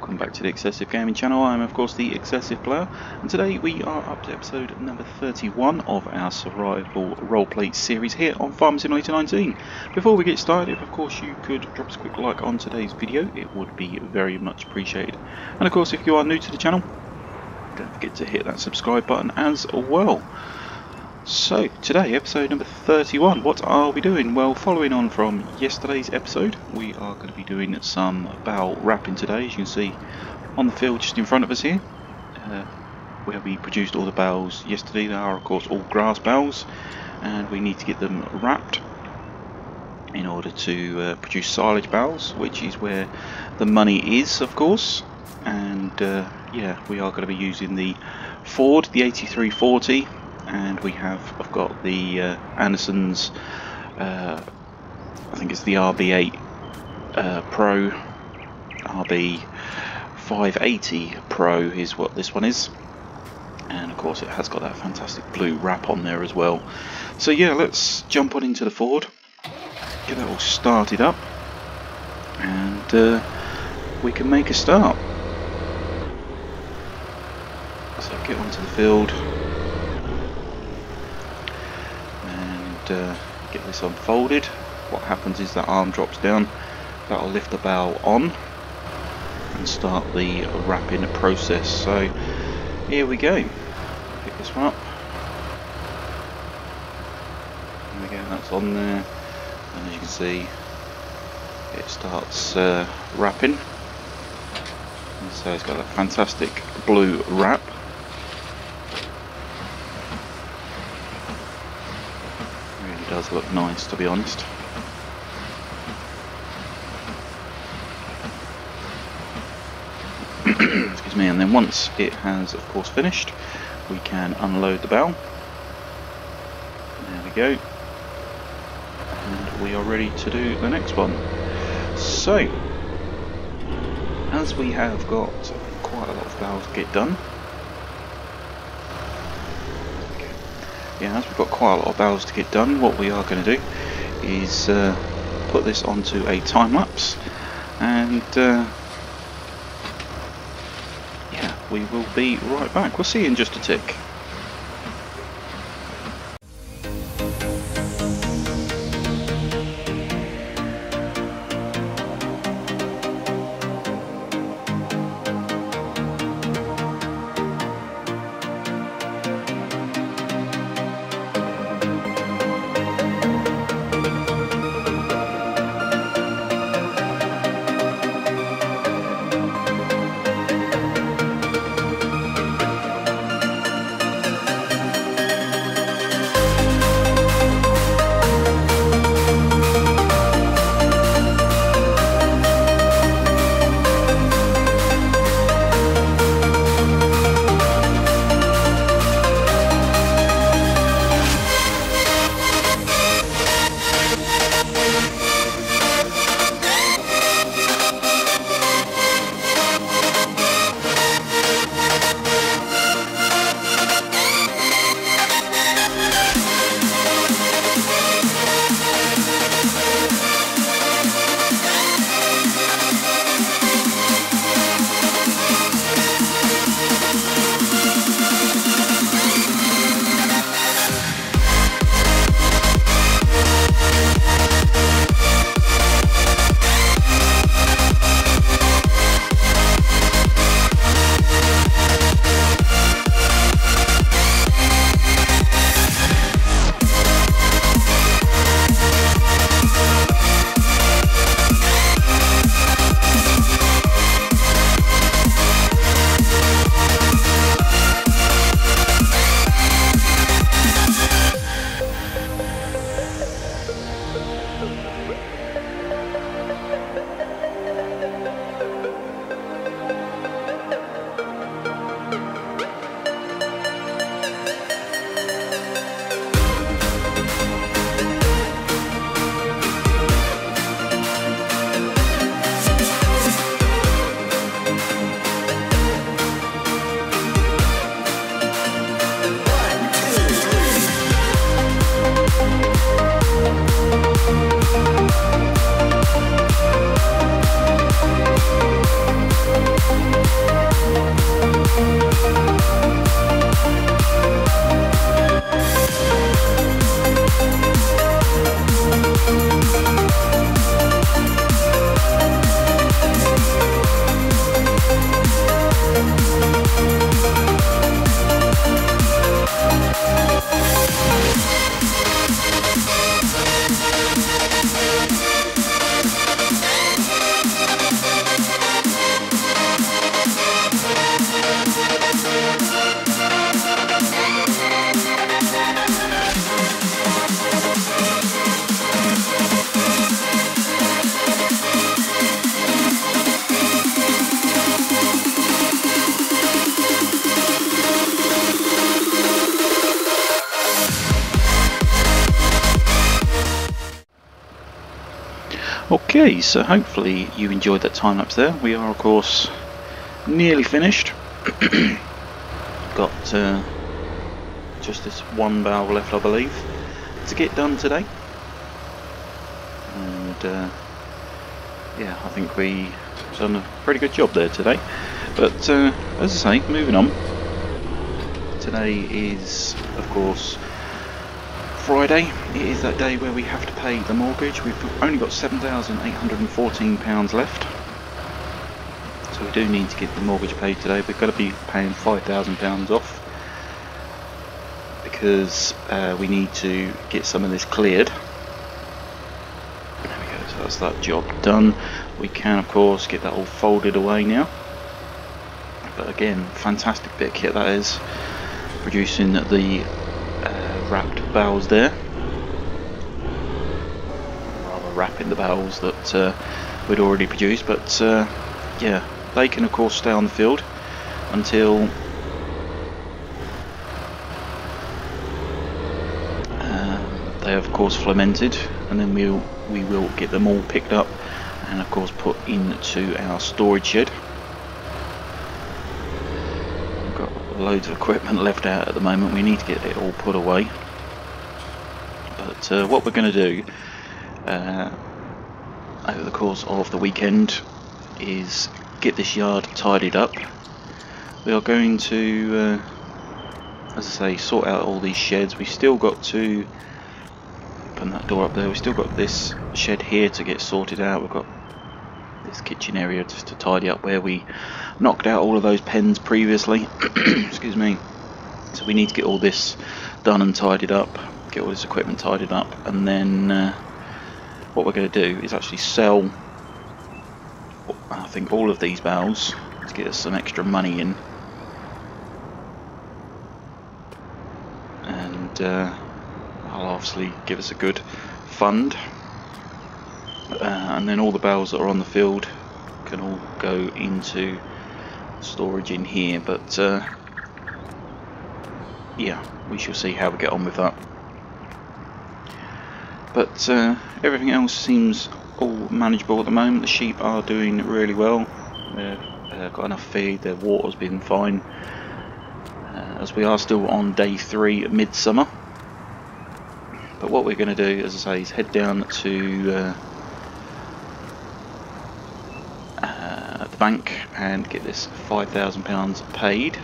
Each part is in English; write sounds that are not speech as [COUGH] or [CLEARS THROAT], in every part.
welcome back to the XsivGaming channel. I'm of course the XsivPlayer and today we are up to episode number 31 of our survival roleplay series here on Farm Simulator 19. Before we get started, if of course you could drop us a quick like on today's video, it would be very much appreciated. And of course if you are new to the channel, don't forget to hit that subscribe button as well. So, today, episode number 31, what are we doing? Well, following on from yesterday's episode, we are going to be doing some bale wrapping today, as you can see on the field just in front of us here, uh, where we produced all the bales yesterday. They are, of course, all grass bales, and we need to get them wrapped in order to uh, produce silage bales, which is where the money is, of course. And uh, yeah, we are going to be using the Ford, the 8340 and we have I've got the uh, Anderson's uh, I think it's the RB8 uh, Pro. RB 580 Pro is what this one is. And of course it has got that fantastic blue wrap on there as well. So yeah let's jump on into the Ford. Get that all started up. And uh, we can make a start. So get onto the field uh, get this unfolded. What happens is that arm drops down. That'll lift the bale on and start the wrapping process. So here we go. Pick this one up. We go that's on there. And as you can see it starts uh, wrapping. And so it's got a fantastic blue wrap does look nice to be honest. [CLEARS THROAT] Excuse me, and then once it has of course finished, we can unload the bale. There we go. And we are ready to do the next one. So, as we have got quite a lot of bales to get done, yeah, as we've got quite a lot of bales to get done, what we are going to do is uh, put this onto a time lapse and uh, yeah, we will be right back. We'll see you in just a tick. Okay, so hopefully you enjoyed that time lapse there. We are of course nearly finished. [CLEARS THROAT] Got uh, just this one valve left I believe to get done today. And uh, yeah, I think we've done a pretty good job there today. But uh, as I say, moving on. Today is of course Friday. It is that day where we have to pay the mortgage. We've only got £7,814 left. So we do need to get the mortgage paid today. We're going to be paying £5,000 off because uh, we need to get some of this cleared. There we go, so that's that job done. We can of course get that all folded away now. But again, fantastic bit of kit that is. Producing the wrapped bales there. Rather wrapping the bales that uh, we'd already produced, but uh, yeah, they can of course stay on the field until they of course fermented and then we'll we will get them all picked up and of course put into our storage shed We've got loads of equipment left out at the moment we need to get it all put away but uh, what we're going to do uh, over the course of the weekend is get this yard tidied up we are going to uh, as I say sort out all these sheds we've still got to open that door up there. We've still got this shed here to get sorted out. We've got this kitchen area just to tidy up where we knocked out all of those pens previously. [CLEARS THROAT] Excuse me. So we need to get all this done and tidied up, get all this equipment tidied up, and then uh, what we're going to do is actually sell, I think, all of these bowls to get us some extra money in. And uh, will obviously give us a good fund uh, and then all the bales that are on the field can all go into storage in here but uh, yeah we shall see how we get on with that. But uh, everything else seems all manageable at the moment. The sheep are doing really well. They've uh, got enough feed. Their water's been fine. Uh, as we are still on day three midsummer. But what we're going to do, as I say, is head down to uh, uh, the bank and get this £5,000 paid.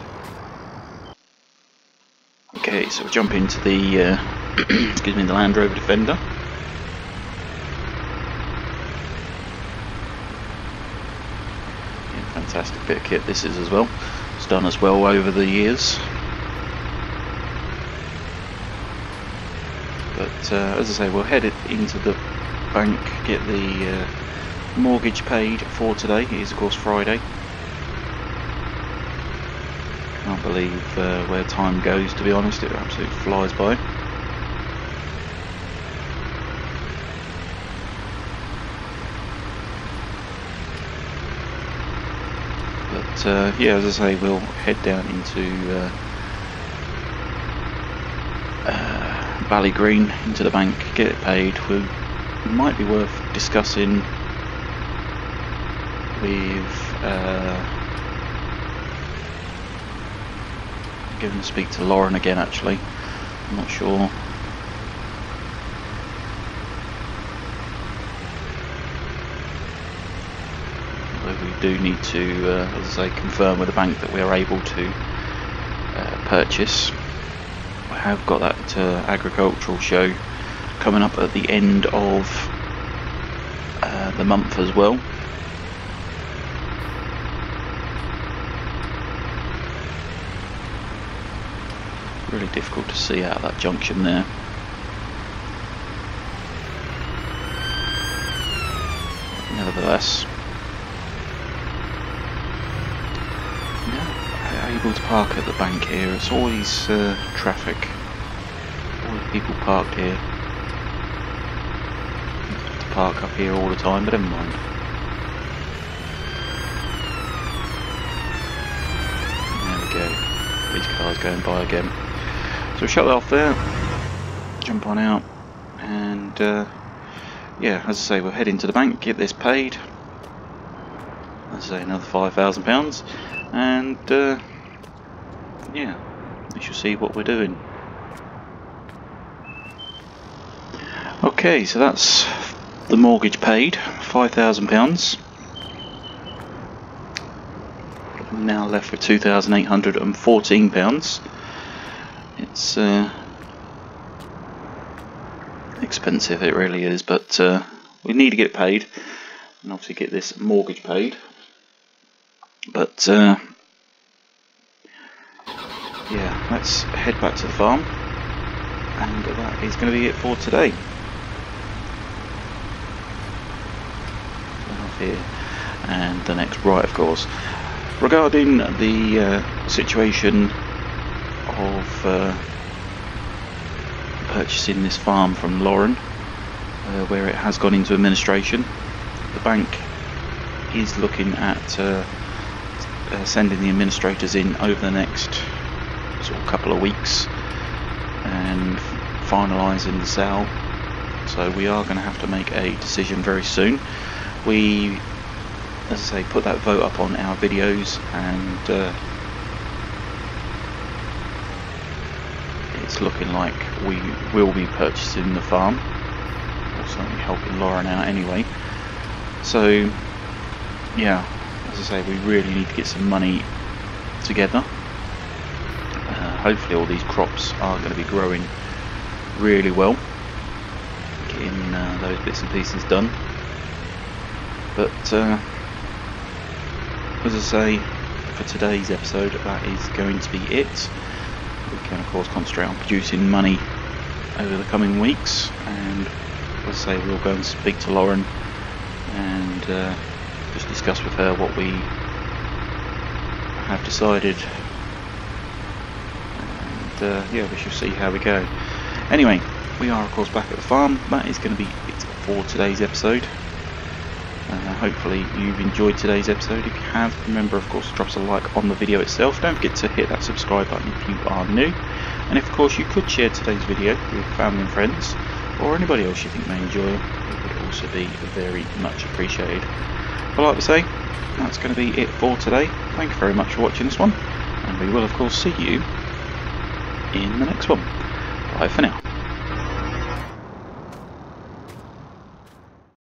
Okay, so we'll jump into the, uh, [CLEARS THROAT] excuse me, the Land Rover Defender. Yeah, fantastic bit of kit this is as well. It's done as well over the years. But uh, as I say, we'll head it into the bank, get the uh, mortgage paid for today. It is of course Friday. Can't believe uh, where time goes to be honest, it absolutely flies by. But uh, yeah, as I say, we'll head down into uh, Green into the bank, get it paid. We might be worth discussing with uh, given speak to Lauren again actually. I'm not sure. Although we do need to, uh, as I say, confirm with the bank that we are able to uh, purchase I have got that uh, agricultural show coming up at the end of uh, the month as well. Really difficult to see out of that junction there. Nevertheless, able to park at the bank here. It's always uh, traffic All the people parked here. To park up here all the time, but never mind. There we go. These cars going by again. So we shut that off there, jump on out, and uh, yeah, as I say, we're heading to the bank, get this paid. As I say, another £5,000, and uh, yeah, we shall see what we're doing. Okay, so that's the mortgage paid, £5,000. Now left with £2,814. It's uh, expensive, it really is, but uh, we need to get paid and obviously get this mortgage paid. But uh, yeah, let's head back to the farm, and that is going to be it for today. here and the next right of course regarding the uh, situation of uh, purchasing this farm from Lauren uh, where it has gone into administration. The bank is looking at uh, uh, sending the administrators in over the next sort of couple of weeks and finalising the sale. So we are going to have to make a decision very soon. We, as I say, put that vote up on our videos and uh, it's looking like we will be purchasing the farm. Or certainly helping Lauren out anyway. So yeah as I say we really need to get some money together. Uh, hopefully all these crops are going to be growing really well getting uh, those bits and pieces done. But uh, as I say, for today's episode, that is going to be it. Course concentrate on producing money over the coming weeks, and I say, we'll go and speak to Lauren and uh, just discuss with her what we have decided. And uh, yeah, we shall see how we go. Anyway, we are of course back at the farm. That is going to be it for today's episode. Uh, hopefully you've enjoyed today's episode. If you have, remember of course to drop us a like on the video itself. Don't forget to hit that subscribe button if you are new. And if of course you could share today's video with family and friends or anybody else you think may enjoy it, would also be very much appreciated. But like I say, that's going to be it for today. Thank you very much for watching this one and we will of course see you in the next one. Bye for now.